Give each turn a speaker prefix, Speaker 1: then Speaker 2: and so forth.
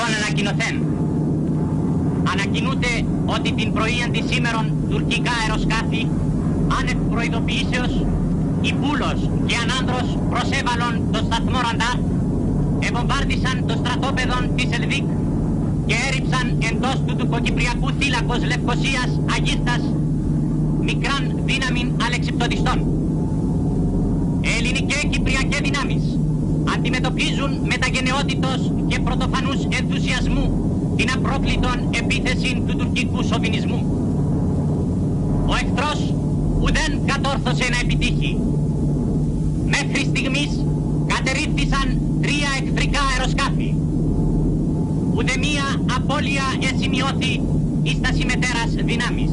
Speaker 1: σημαντικών ανακοινωθέν. Ανακοινούται ότι την πρωία της σήμερον τουρκικά αεροσκάφη άνευ προειδοποιήσεως η Πούλος και Ανάνδρος προσέβαλον το σταθμό Ραντάρ, ευομβάρδισαν το στρατόπεδο της Ελβίκ και έριψαν εντός του τουρκοκυπριακού θύλακος Λευκοσίας Αγίστας μικράν δύναμην αλεξιπτοδιστών. Ελληνικές κυπριακέ δυνάμεις αντιμετωπίζουν μεταγενεότητος και πρωτοφανούς ενθουσιασμού την απρόκλητον επίθεση του τουρκικού σοβινισμού. Ο εχθρός ουδέν κατόρθωσε να επιτύχει. Μέχρι στιγμής κατερρίφθησαν τρία εχθρικά αεροσκάφη. Ουδεμία απώλεια εσημειώθη εις τα συμμετέρας δυνάμεις.